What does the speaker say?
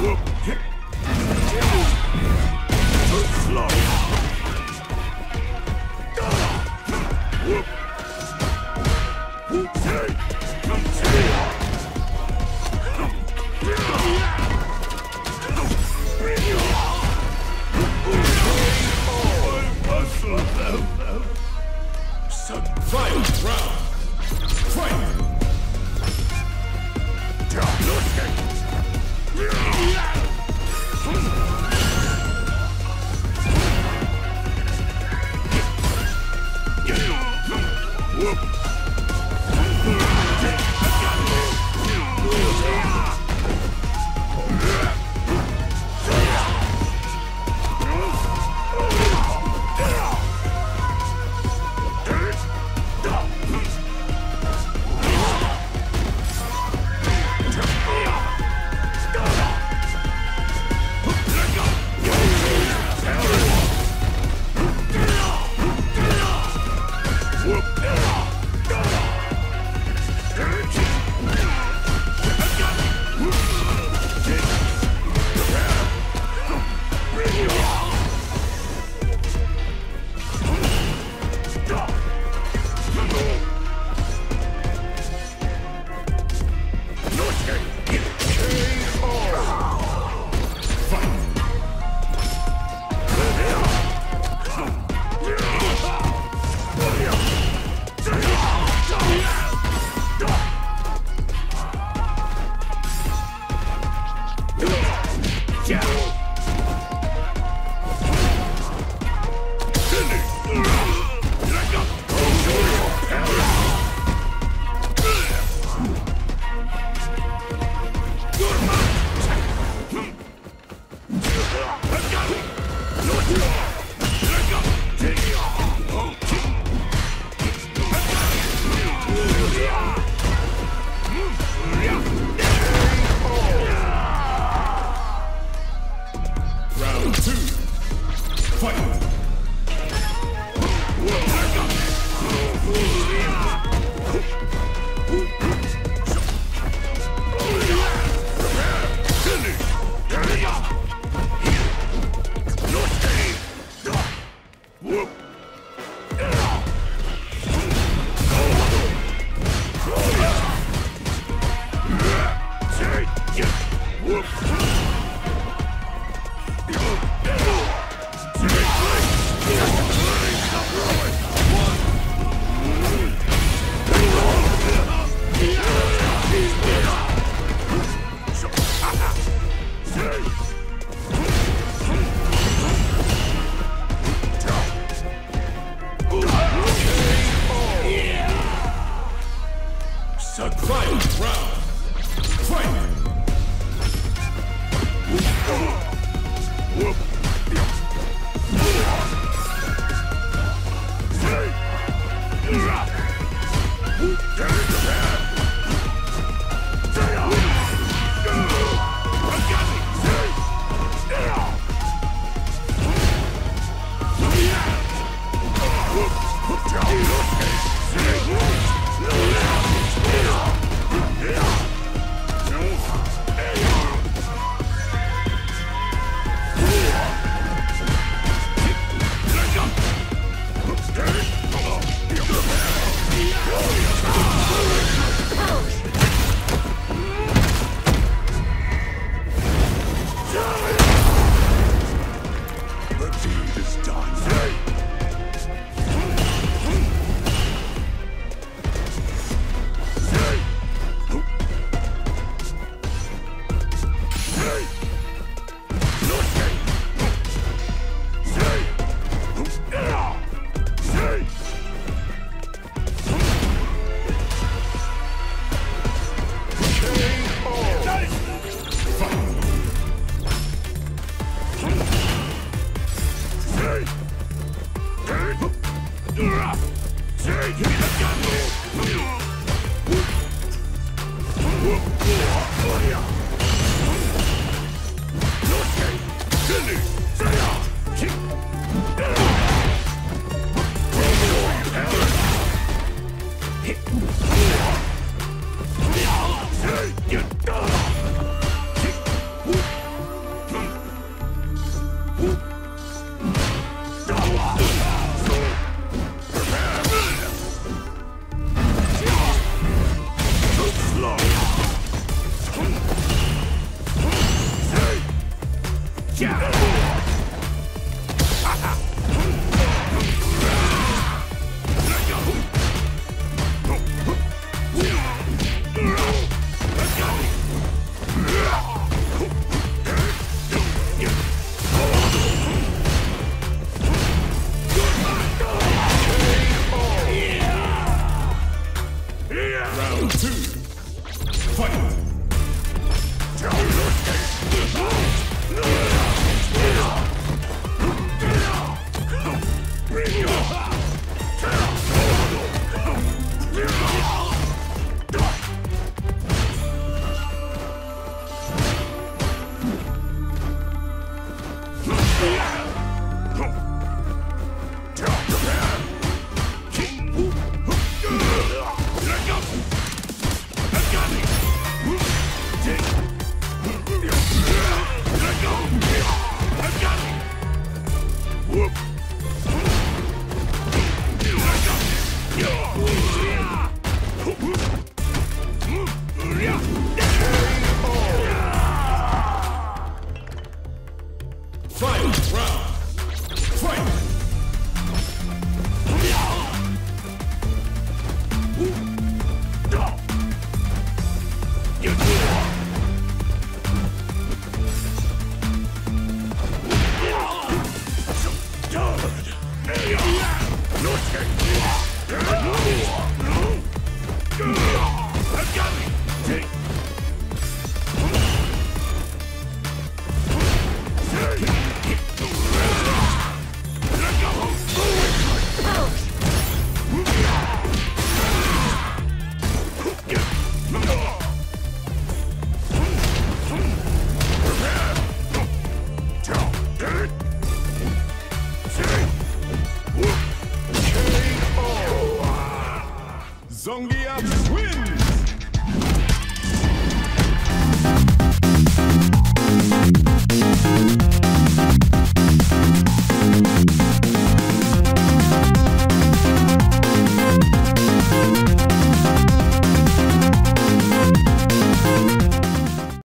Whoop. Look at Yeah. Take